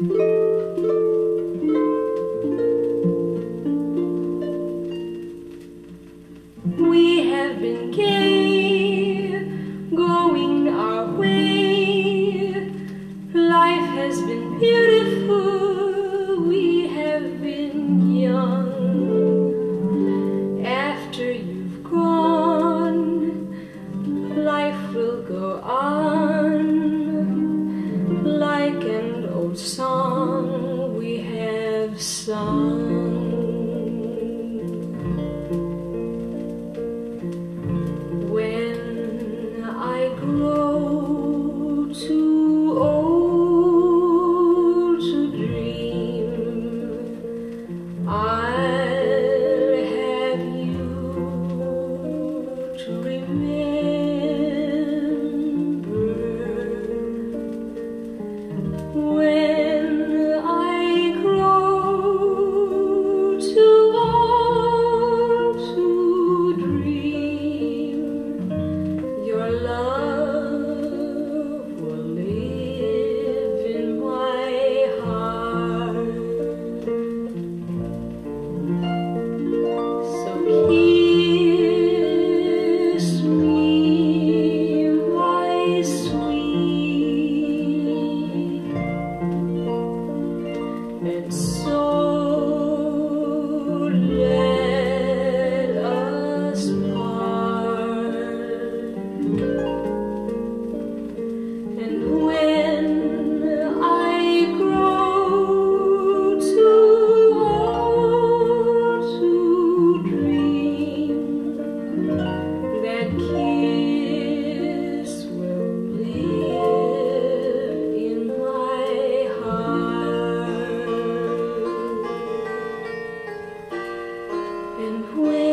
We have been gay, song we have sung. and when